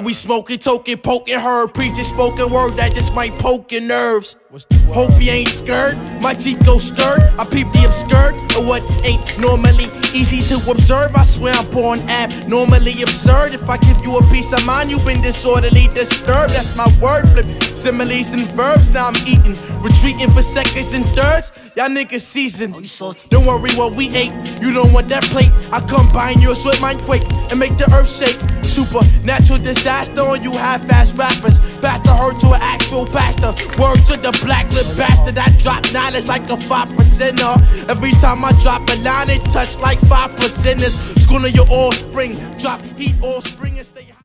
we smoking, token, poking her. Preaching spoken word that just might poke your nerves. Hope you ain't scared. My Jeep go skirt. I peep what ain't normally easy to observe. I swear I'm born abnormally absurd. If I give you a piece of mind, you've been disorderly disturbed. That's my word flip. Similes and verbs. Now I'm eating, retreating for seconds and thirds. Y'all niggas seasoned. Oh, don't worry what we ate. You don't want that plate. I combine yours with mine quake and make the earth shake. Supernatural disaster on you half-ass rappers. Pastor heard to an actual pastor. Word to the black lip bastard. I drop knowledge like a five percenter. Every time I drop a line, it touch like five percenters. Schooling your offspring. Drop heat all spring and stay